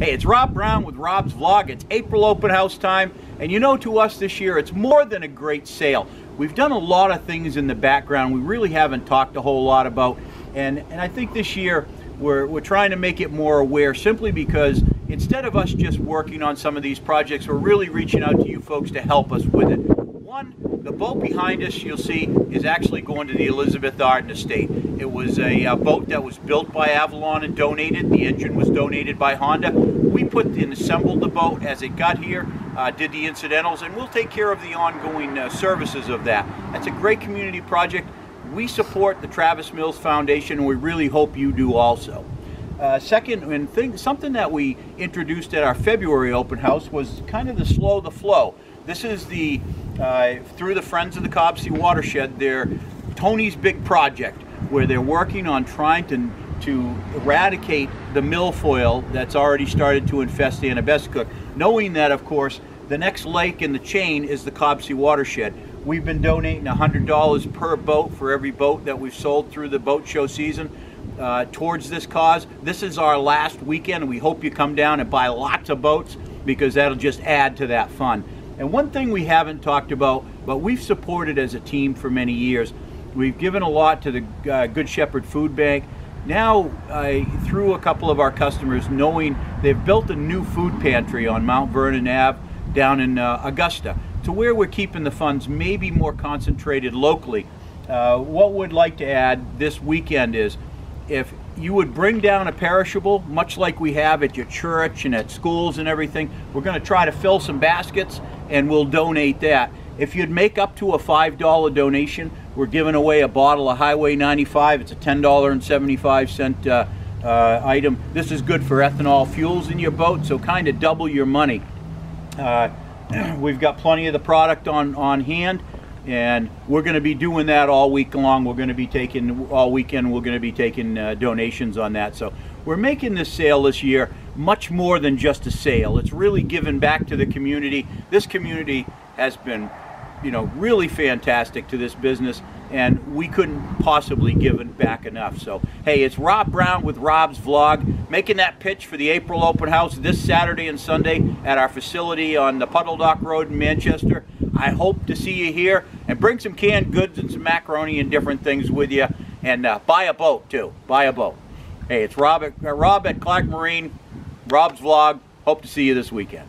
Hey, it's Rob Brown with Rob's Vlog. It's April open house time, and you know to us this year it's more than a great sale. We've done a lot of things in the background we really haven't talked a whole lot about, and, and I think this year we're, we're trying to make it more aware simply because instead of us just working on some of these projects, we're really reaching out to you folks to help us with it. One, the boat behind us, you'll see, is actually going to the Elizabeth Arden Estate. It was a, a, boat that was built by Avalon and donated. The engine was donated by Honda. We put and assembled the boat as it got here, uh, did the incidentals, and we'll take care of the ongoing uh, services of that. That's a great community project. We support the Travis Mills Foundation, and we really hope you do also. Uh, second, and thing, something that we introduced at our February open house was kind of the slow the flow. This is the, uh, through the Friends of the Cobbossee Watershed, their Tony's Big Project, where they're working on trying to, to eradicate the milfoil that's already started to infest the Annabessacook, knowing that, of course, the next lake in the chain is the Cobbossee Watershed. We've been donating $100 per boat for every boat that we've sold through the boat show season. Uh, towards this cause. This is our last weekend. We hope you come down and buy lots of boats because that'll just add to that fun. And one thing we haven't talked about, but we've supported as a team for many years, we've given a lot to the uh, Good Shepherd Food Bank. Now, uh, through a couple of our customers, knowing they've built a new food pantry on Mount Vernon Ave down in uh, Augusta, to where we're keeping the funds maybe more concentrated locally. Uh, what we'd like to add this weekend is if you would bring down a perishable, much like we have at your church and at schools and everything, we're going to try to fill some baskets and we'll donate that. If you'd make up to a $5 donation, we're giving away a bottle of Highway 95. It's a $10.75 uh, uh, item. This is good for ethanol fuels in your boat, so kind of double your money. Uh, we've got plenty of the product on, on hand and we're going to be doing that all week long. We're going to be taking all weekend. We're going to be taking uh, donations on that. So we're making this sale this year much more than just a sale. It's really giving back to the community. This community has been, you know, really fantastic to this business, and we couldn't possibly give it back enough. So hey, it's Rob Brown with Rob's Vlog, making that pitch for the April open house this Saturday and Sunday at our facility on the Puddle Dock Road in Manchester. I hope to see you here and bring some canned goods and some macaroni and different things with you and uh, buy a boat too. Buy a boat. Hey, it's Rob at, uh, Rob at Clark Marine, Rob's Vlog. Hope to see you this weekend.